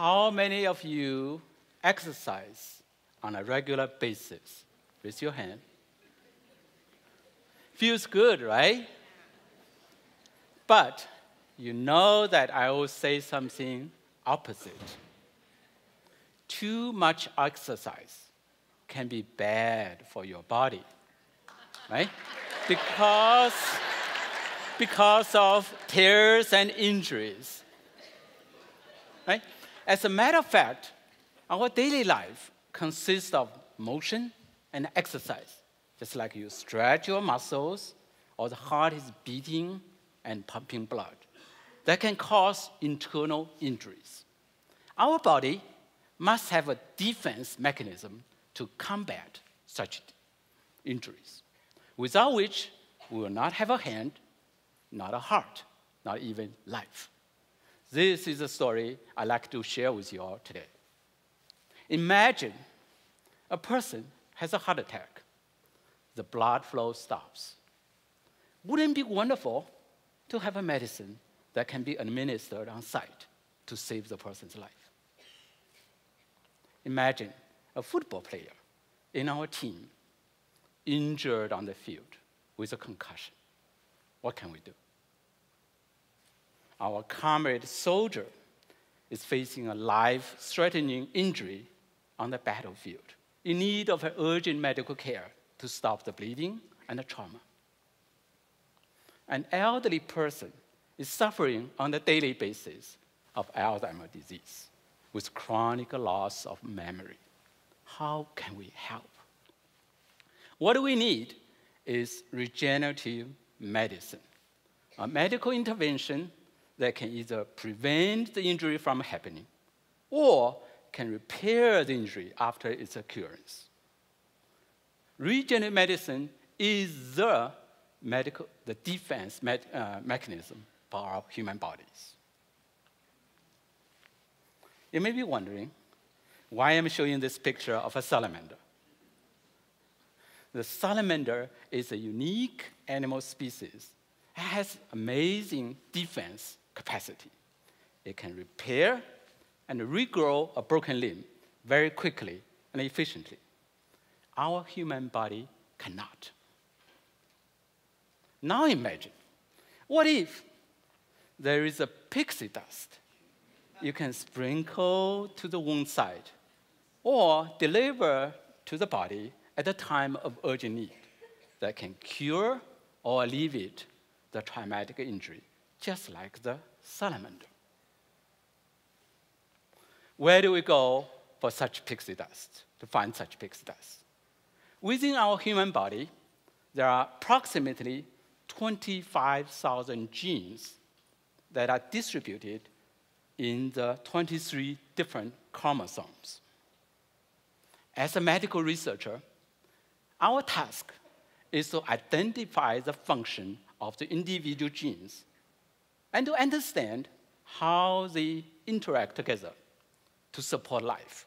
How many of you exercise on a regular basis? Raise your hand. Feels good, right? But you know that I will say something opposite. Too much exercise can be bad for your body, right? because, because of tears and injuries, right? As a matter of fact, our daily life consists of motion and exercise. Just like you stretch your muscles, or the heart is beating and pumping blood. That can cause internal injuries. Our body must have a defense mechanism to combat such injuries, without which we will not have a hand, not a heart, not even life. This is a story I'd like to share with you all today. Imagine a person has a heart attack. The blood flow stops. Wouldn't it be wonderful to have a medicine that can be administered on site to save the person's life? Imagine a football player in our team injured on the field with a concussion. What can we do? Our comrade soldier is facing a life threatening injury on the battlefield in need of urgent medical care to stop the bleeding and the trauma. An elderly person is suffering on a daily basis of Alzheimer's disease with chronic loss of memory. How can we help? What we need is regenerative medicine, a medical intervention that can either prevent the injury from happening or can repair the injury after its occurrence. Regenerative medicine is the medical, the defense uh, mechanism for our human bodies. You may be wondering why I'm showing this picture of a salamander. The salamander is a unique animal species. It has amazing defense capacity. It can repair and regrow a broken limb very quickly and efficiently. Our human body cannot. Now imagine, what if there is a pixie dust you can sprinkle to the wound site or deliver to the body at a time of urgent need that can cure or alleviate the traumatic injury, just like the salamander. Where do we go for such pixie dust, to find such pixie dust? Within our human body, there are approximately 25,000 genes that are distributed in the 23 different chromosomes. As a medical researcher, our task is to identify the function of the individual genes and to understand how they interact together to support life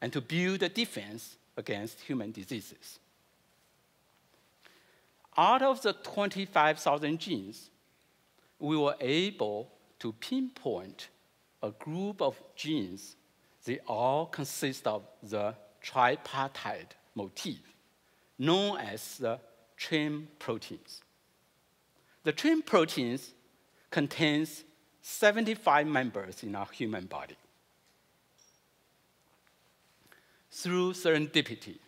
and to build a defense against human diseases. Out of the 25,000 genes, we were able to pinpoint a group of genes. They all consist of the tripartite motif, known as the TRIM proteins. The TRIM proteins contains 75 members in our human body. Through serendipity,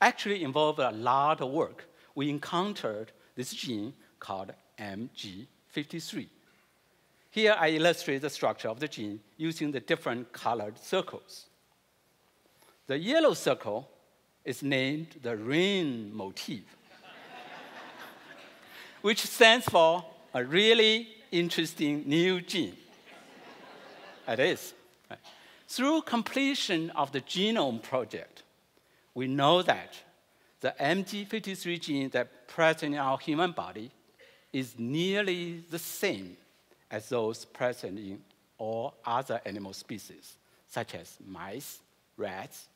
actually involved a lot of work, we encountered this gene called MG53. Here I illustrate the structure of the gene using the different colored circles. The yellow circle is named the RING motif, which stands for a really interesting new gene. It is. Through completion of the genome project, we know that the MG53 gene that present in our human body is nearly the same as those present in all other animal species, such as mice, rats,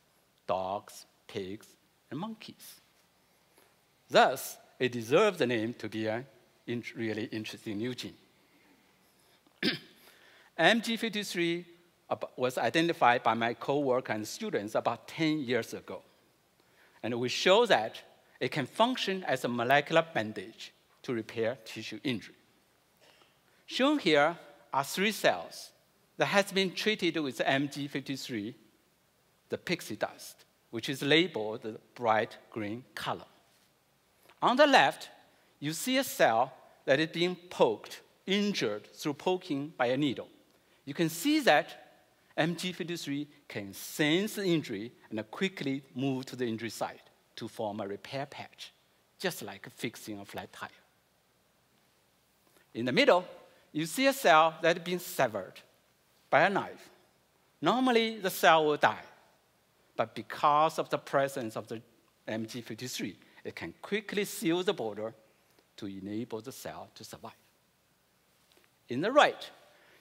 dogs, pigs, and monkeys. Thus, it deserves the name to be a really interesting new gene. MG53 was identified by my co-worker and students about 10 years ago. And we show that it can function as a molecular bandage to repair tissue injury. Shown here are three cells that has been treated with MG53, the pixie dust, which is labeled the bright green color. On the left, you see a cell that is being poked, injured through poking by a needle. You can see that MG53 can sense the injury and quickly move to the injury site to form a repair patch, just like fixing a flat tire. In the middle, you see a cell that has been severed by a knife. Normally, the cell will die, but because of the presence of the MG53, it can quickly seal the border to enable the cell to survive. In the right,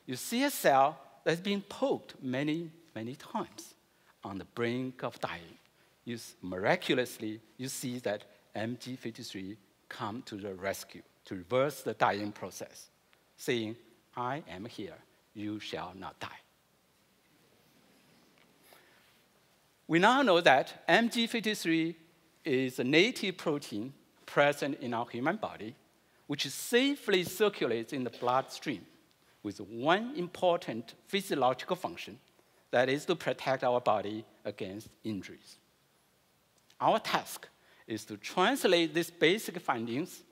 you see a cell that's been poked many, many times on the brink of dying. You, miraculously, you see that MG53 come to the rescue to reverse the dying process, saying, I am here, you shall not die. We now know that MG53 is a native protein present in our human body, which safely circulates in the bloodstream with one important physiological function that is to protect our body against injuries. Our task is to translate these basic findings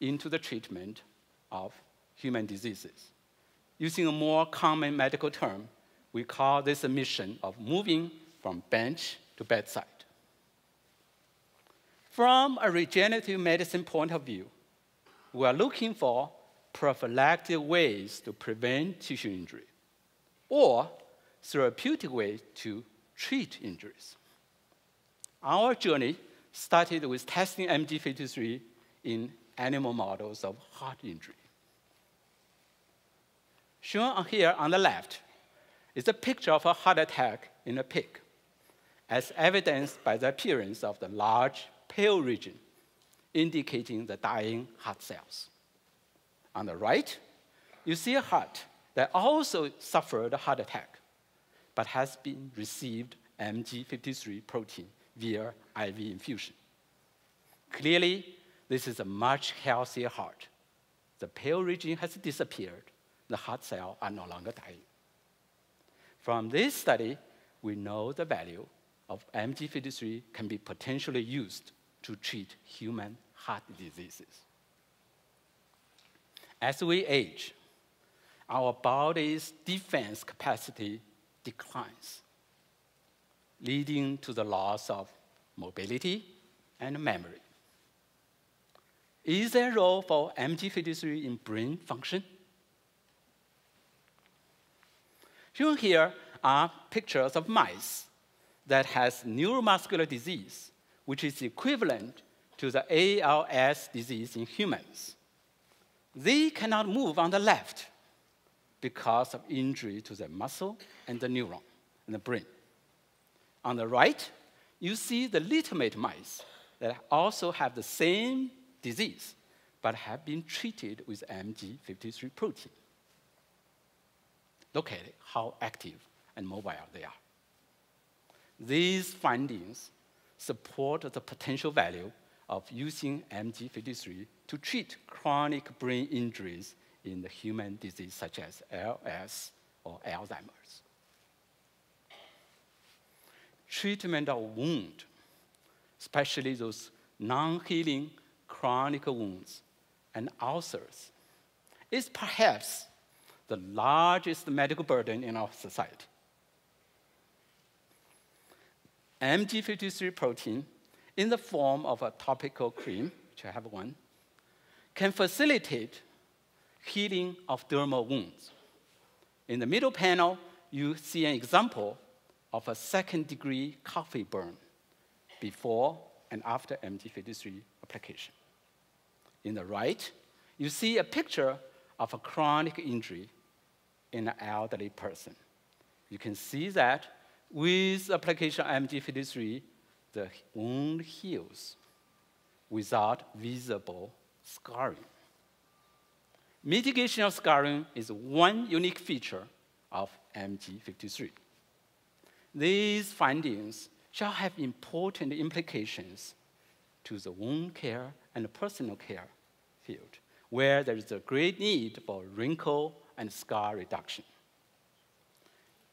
into the treatment of human diseases. Using a more common medical term, we call this a mission of moving from bench to bedside. From a regenerative medicine point of view, we are looking for prophylactic ways to prevent tissue injury or therapeutic ways to treat injuries. Our journey started with testing MG53 in animal models of heart injury. Shown here on the left is a picture of a heart attack in a pig, as evidenced by the appearance of the large pale region, indicating the dying heart cells. On the right, you see a heart that also suffered a heart attack, but has been received MG53 protein via IV infusion. Clearly, this is a much healthier heart. The pale region has disappeared. The heart cells are no longer dying. From this study, we know the value of MG53 can be potentially used to treat human heart diseases. As we age, our body's defense capacity declines, leading to the loss of mobility and memory. Is there a role for MG53 in brain function? Shown here are pictures of mice that has neuromuscular disease, which is equivalent to the ALS disease in humans. They cannot move on the left because of injury to the muscle and the neuron in the brain. On the right, you see the littermate mice that also have the same disease, but have been treated with MG53 protein. Look at how active and mobile they are. These findings support the potential value of using MG53 to treat chronic brain injuries in the human disease such as ALS or Alzheimer's. Treatment of wound, especially those non-healing chronic wounds and ulcers, is perhaps the largest medical burden in our society. MG53 protein in the form of a topical cream, which I have one, can facilitate healing of dermal wounds. In the middle panel, you see an example of a second degree coffee burn before and after MG53 application. In the right, you see a picture of a chronic injury in an elderly person. You can see that with application of MG53, the wound heals without visible scarring. Mitigation of scarring is one unique feature of MG53. These findings shall have important implications to the wound care and personal care field, where there is a great need for wrinkle and scar reduction.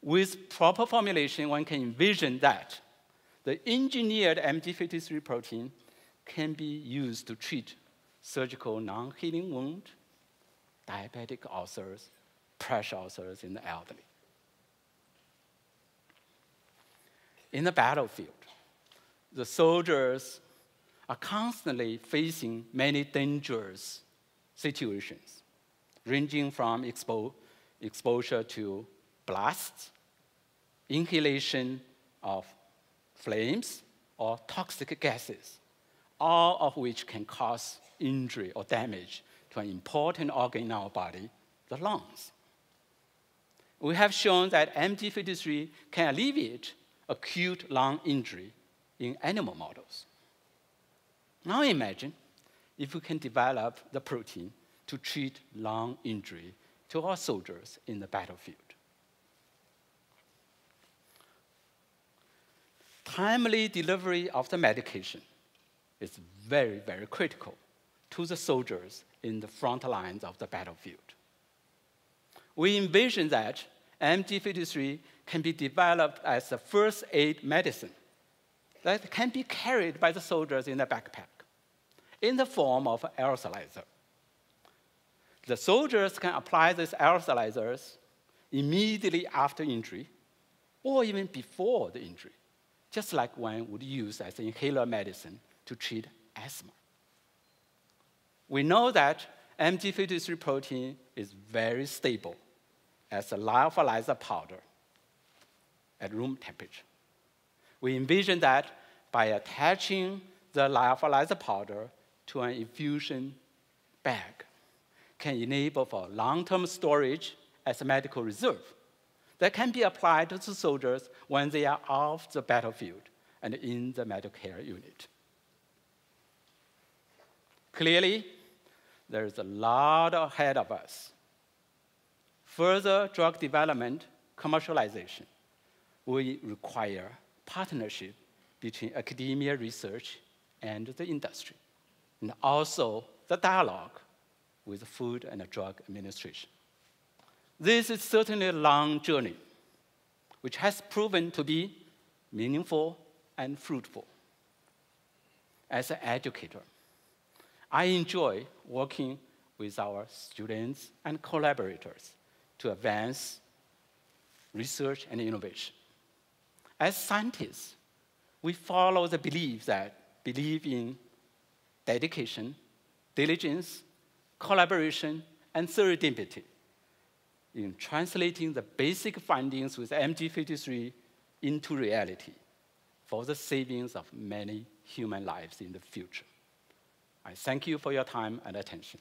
With proper formulation, one can envision that the engineered MG53 protein can be used to treat surgical non-healing wound, diabetic ulcers, pressure ulcers in the elderly. In the battlefield, the soldiers are constantly facing many dangerous situations, ranging from expo exposure to blasts, inhalation of flames, or toxic gases, all of which can cause injury or damage to an important organ in our body, the lungs. We have shown that MG53 can alleviate acute lung injury in animal models. Now imagine if we can develop the protein to treat lung injury to our soldiers in the battlefield. Timely delivery of the medication is very, very critical to the soldiers in the front lines of the battlefield. We envision that MG53 can be developed as a first aid medicine that can be carried by the soldiers in a backpack in the form of aerosolizer. The soldiers can apply these aerosolizers immediately after injury or even before the injury, just like one would use as an inhaler medicine to treat asthma. We know that MG53 protein is very stable as a lyophilizer powder at room temperature. We envision that by attaching the lyophilizer powder to an infusion bag can enable for long-term storage as a medical reserve that can be applied to soldiers when they are off the battlefield and in the medical care unit. Clearly, there is a lot ahead of us. Further drug development, commercialization, will require partnership between academia research and the industry, and also the dialogue with the Food and Drug Administration. This is certainly a long journey, which has proven to be meaningful and fruitful. As an educator, I enjoy working with our students and collaborators to advance research and innovation. As scientists, we follow the belief that believe in dedication, diligence, collaboration, and serendipity in translating the basic findings with MG53 into reality for the savings of many human lives in the future. I thank you for your time and attention.